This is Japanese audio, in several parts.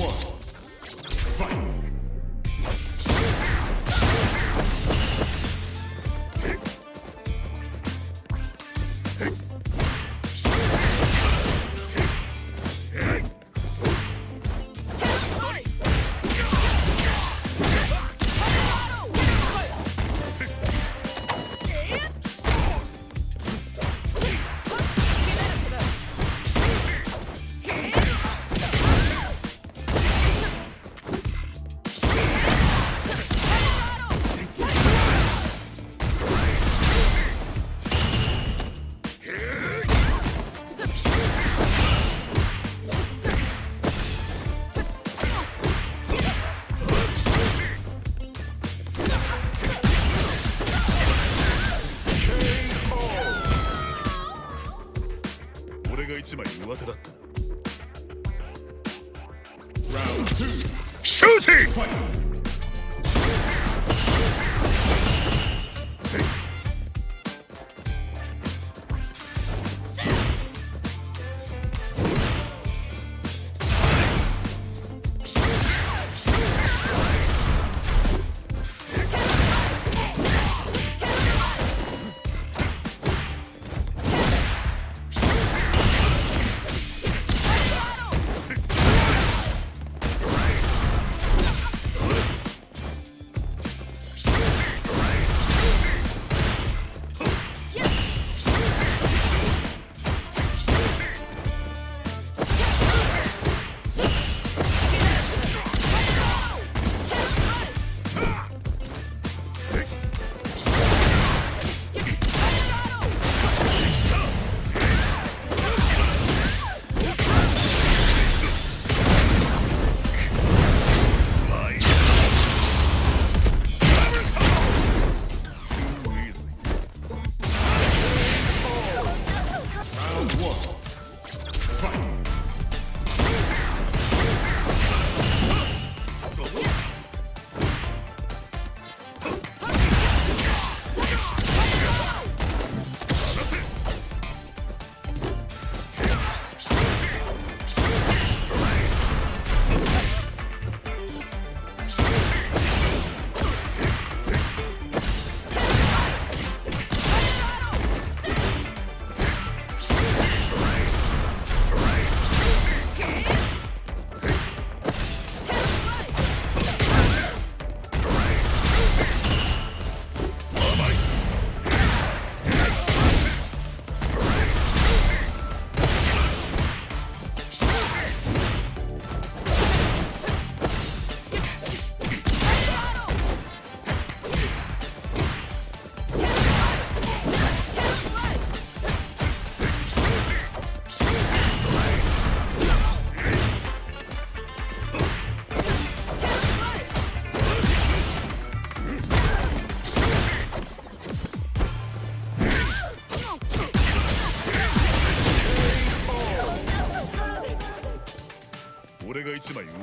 one. 俺が一枚上手だった。ラウンド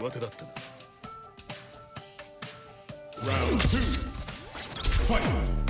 が一枚上手だったなラウンド2ファイト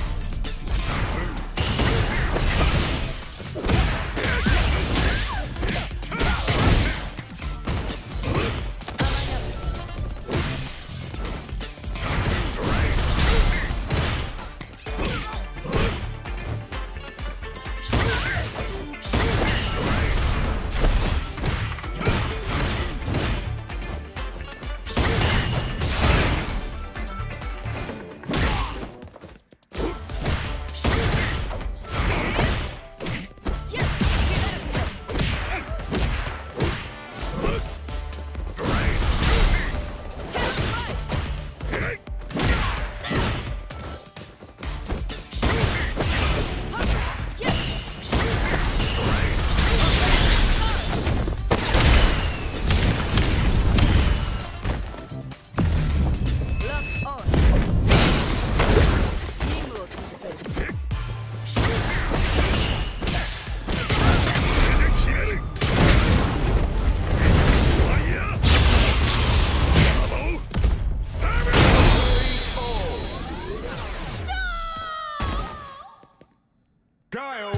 Kyle.